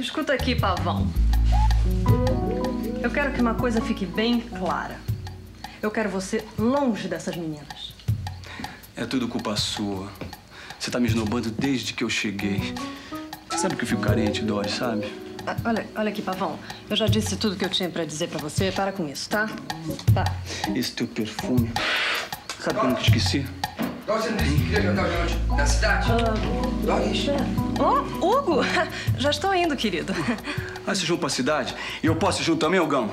Escuta aqui, pavão. Eu quero que uma coisa fique bem clara. Eu quero você longe dessas meninas. É tudo culpa sua. Você tá me esnobando desde que eu cheguei. Sabe que eu fico carente, Doris, sabe? Ah, olha, olha aqui, pavão. Eu já disse tudo que eu tinha pra dizer pra você. Para com isso, tá? Tá. Esse teu perfume. Sabe que eu nunca esqueci? Você não disse que queria jantar de onde? Da cidade? Doris? Ô, Hugo! Já estou indo, querido. Ah, vocês vão pra cidade? E eu posso ir junto também, Ogão?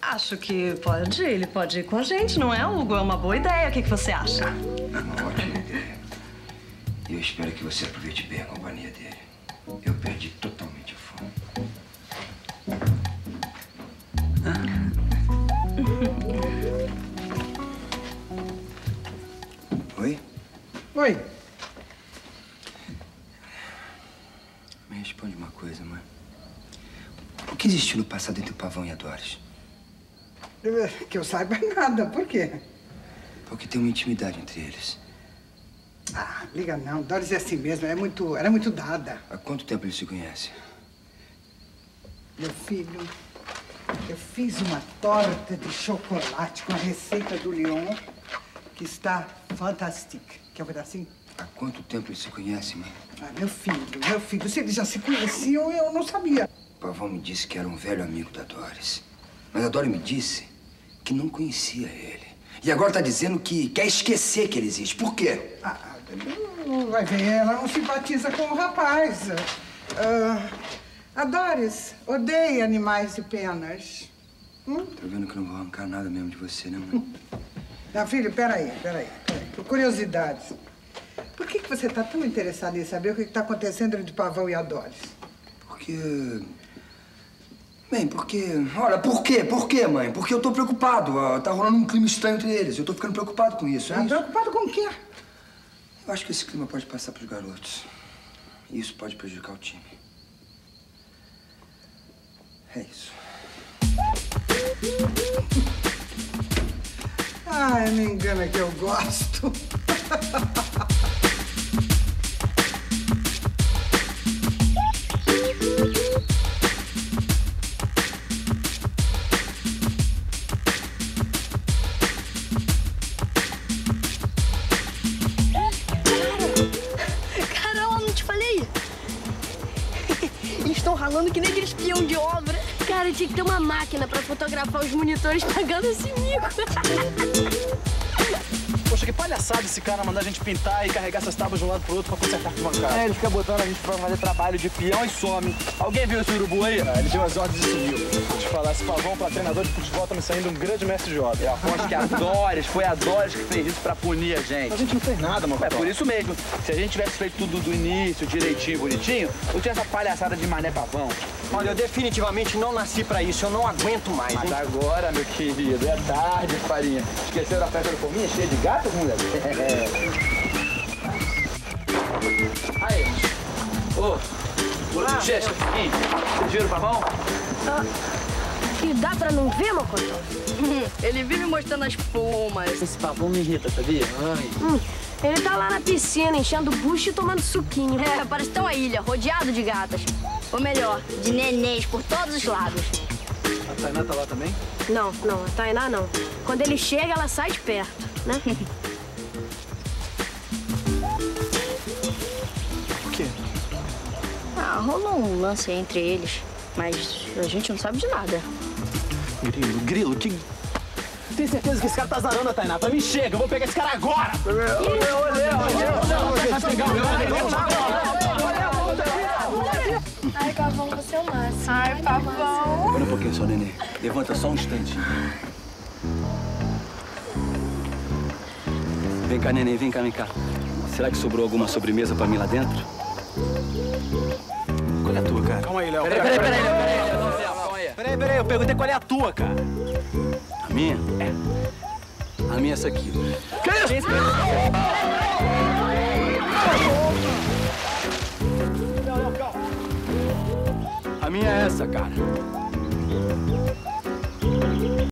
Acho que pode. Ele pode ir com a gente, não é, Hugo? É uma boa ideia. O que, que você acha? Uma ótima ideia. E eu espero que você aproveite bem a companhia dele. Eu perdi Oi. Me responde uma coisa, mãe. O que existiu no passado entre o Pavão e a Doris? Que eu saiba nada. Por quê? Porque tem uma intimidade entre eles. Ah, liga não. Doris é assim mesmo. É muito, ela é muito dada. Há quanto tempo eles se conhecem? Meu filho, eu fiz uma torta de chocolate com a receita do Leon, que está fantástica. Quer um pedacinho? Há quanto tempo eles se conhecem, mãe? Ah, meu filho, meu filho. Se eles já se conheciam, eu não sabia. O Pavão me disse que era um velho amigo da Doris. Mas a Doris me disse que não conhecia ele. E agora tá dizendo que quer esquecer que ele existe. Por quê? Ah, vai ver, ela não simpatiza com o rapaz. Ah, a Doris odeia animais de penas. Hum? Tô vendo que não vou arrancar nada mesmo de você, né, mãe? Não, filho, peraí, peraí, peraí. Por curiosidade, por que, que você tá tão interessado em saber o que está acontecendo entre o Pavão e a Doris? Porque... Bem, porque... Olha, por quê? Por quê, mãe? Porque eu tô preocupado. ó, Tá rolando um clima estranho entre eles. Eu tô ficando preocupado com isso, é Tá isso? preocupado com o quê? Eu acho que esse clima pode passar pros garotos. E isso pode prejudicar o time. É isso. Ai, me engana que eu gosto. Carol, não te falei? Estão ralando que nem aquele espião de obra. Cara, tinha que ter uma máquina pra fotografar os monitores pagando esse mico. Palhaçada esse cara mandar a gente pintar e carregar essas tábuas de um lado pro outro pra consertar a bancada. É, ele fica botando a gente pra fazer trabalho de peão e some. Alguém viu esse urubu aí? Ah, ele deu as ordens e sumiu. Vou te falar, esse pavão pra treinador de futebol tá me saindo um grande mestre de obra. Eu aposto que a Doris, foi a Doris que fez isso pra punir a gente. A gente não fez nada, mano. É por isso mesmo. Se a gente tivesse feito tudo do início, direitinho, bonitinho, não tinha essa palhaçada de mané pavão. Olha, eu definitivamente não nasci pra isso, eu não aguento mais. Mas hein? agora, meu querido, é tarde, farinha. Esqueceram a festa do fominha cheia de gatas, mulher? Aí. Ô, ô, Jéssica, seguinte, vocês viram o pavão? E dá pra não ver, Mocotó? Ele vive mostrando as plumas. Esse pavão me irrita, sabia? Ai. Hum, ele tá lá na piscina, enchendo bucho e tomando suquinho. É, parece tão uma ilha, rodeado de gatas. Ou melhor, de nenéns por todos os lados. A Tainá tá lá também? Não, não, a Tainá não. Quando ele chega, ela sai de perto, né? Por quê? Ah, rolou um lance entre eles, mas a gente não sabe de nada. Grilo, grilo, que... Tem certeza que esse cara tá zarando a Tainá? Pra mim chega, eu vou pegar esse cara agora! Ai, Pavão. Espera um pouquinho só, neném. Levanta só um instantinho. Vem cá, neném, vem cá, vem cá. Será que sobrou alguma sobremesa pra mim lá dentro? Qual é a tua, cara? Calma aí, Léo. Peraí, peraí, peraí, peraí, peraí, calma aí. Peraí, peraí, eu perguntei qual é a tua, cara. A minha? É. A minha é essa aqui. Que isso? A é essa, cara.